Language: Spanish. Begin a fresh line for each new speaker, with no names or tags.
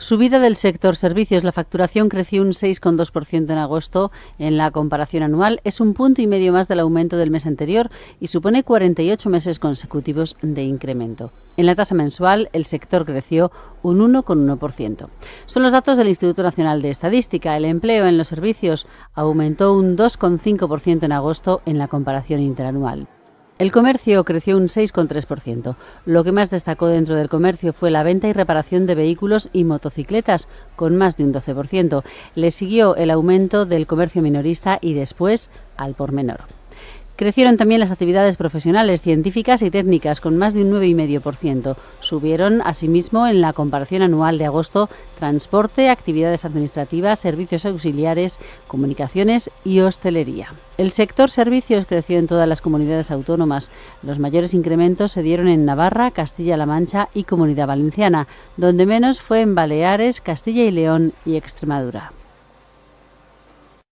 Subida del sector servicios. La facturación creció un 6,2% en agosto en la comparación anual. Es un punto y medio más del aumento del mes anterior y supone 48 meses consecutivos de incremento. En la tasa mensual, el sector creció un 1,1%. Son los datos del Instituto Nacional de Estadística. El empleo en los servicios aumentó un 2,5% en agosto en la comparación interanual. El comercio creció un 6,3%. Lo que más destacó dentro del comercio fue la venta y reparación de vehículos y motocicletas, con más de un 12%. Le siguió el aumento del comercio minorista y después al por menor. Crecieron también las actividades profesionales, científicas y técnicas, con más de un 9,5%. Subieron, asimismo, en la comparación anual de agosto, transporte, actividades administrativas, servicios auxiliares, comunicaciones y hostelería. El sector servicios creció en todas las comunidades autónomas. Los mayores incrementos se dieron en Navarra, Castilla-La Mancha y Comunidad Valenciana, donde menos fue en Baleares, Castilla y León y Extremadura.